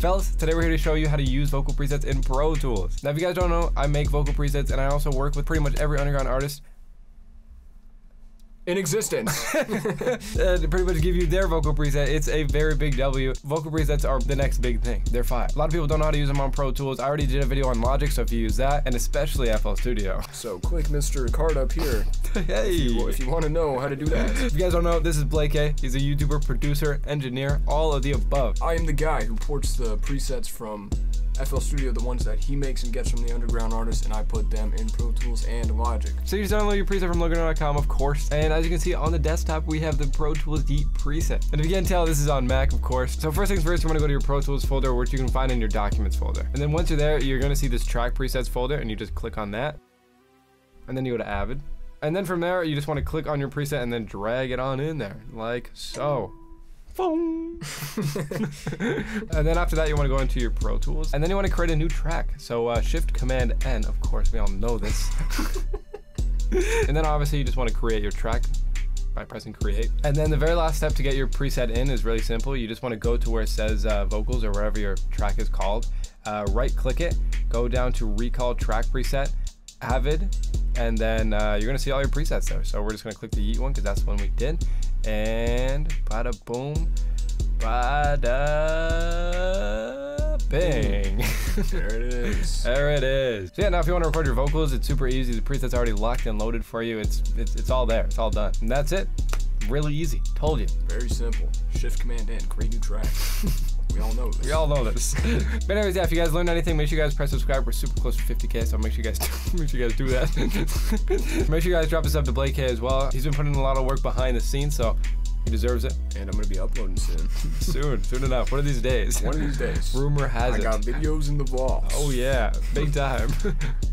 Fellas, today we're here to show you how to use vocal presets in Pro Tools. Now, if you guys don't know, I make vocal presets and I also work with pretty much every underground artist in existence. uh, to pretty much give you their vocal preset. It's a very big W. Vocal presets are the next big thing. They're fire. A lot of people don't know how to use them on Pro Tools. I already did a video on Logic, so if you use that, and especially FL Studio. So click Mr. Card up here. hey! If you, if you want to know how to do that. if you guys don't know, this is Blaykay. He's a YouTuber, producer, engineer, all of the above. I am the guy who ports the presets from FL Studio, the ones that he makes and gets from the underground artists, and I put them in Pro Tools and Logic. So you just download your preset from Logan.com, of course. And as you can see on the desktop, we have the Pro Tools Deep preset. And if you can't tell, this is on Mac, of course. So first things first, you want to go to your Pro Tools folder, which you can find in your Documents folder. And then once you're there, you're going to see this Track Presets folder, and you just click on that. And then you go to Avid. And then from there, you just want to click on your preset and then drag it on in there, like so. and then after that, you want to go into your Pro Tools, and then you want to create a new track. So uh, Shift Command N, of course, we all know this. and then obviously you just want to create your track by pressing create. And then the very last step to get your preset in is really simple. You just want to go to where it says uh, vocals or wherever your track is called. Uh, right click it, go down to recall track preset, Avid, and then uh, you're gonna see all your presets there. So we're just gonna click the Yeet one because that's the one we did. And bada boom, bada bing. there it is. there it is. So yeah, now if you want to record your vocals, it's super easy. The preset's already locked and loaded for you. It's it's, it's all there. It's all done. And that's it. Really easy. Told you. Very simple. Shift Command N, create new track. We all know this. We all know this. but anyways, yeah, if you guys learned anything, make sure you guys press subscribe. We're super close to 50k, so make sure you guys make sure you guys do that. make sure you guys drop this up to Blaykay as well. He's been putting a lot of work behind the scenes, so he deserves it. And I'm gonna be uploading soon. soon, soon enough. One of these days. One of these days. Rumor has I it. I got videos in the vault. Oh yeah, big time.